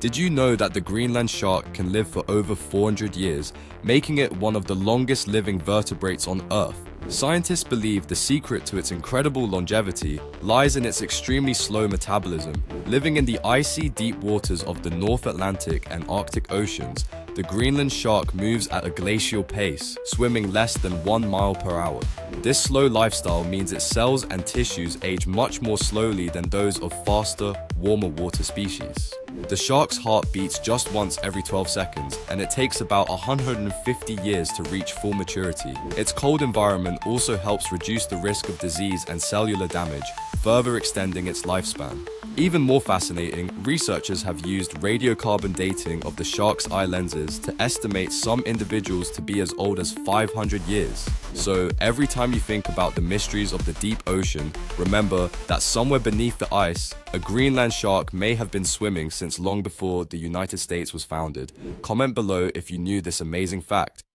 Did you know that the Greenland shark can live for over 400 years, making it one of the longest living vertebrates on Earth? Scientists believe the secret to its incredible longevity lies in its extremely slow metabolism. Living in the icy deep waters of the North Atlantic and Arctic Oceans, the Greenland shark moves at a glacial pace, swimming less than 1 mile per hour. This slow lifestyle means its cells and tissues age much more slowly than those of faster, warmer water species. The shark's heart beats just once every 12 seconds, and it takes about 150 years to reach full maturity. Its cold environment also helps reduce the risk of disease and cellular damage, further extending its lifespan. Even more fascinating, researchers have used radiocarbon dating of the shark's eye lenses to estimate some individuals to be as old as 500 years. So every time you think about the mysteries of the deep ocean, remember that somewhere beneath the ice, a Greenland shark may have been swimming since long before the United States was founded. Comment below if you knew this amazing fact.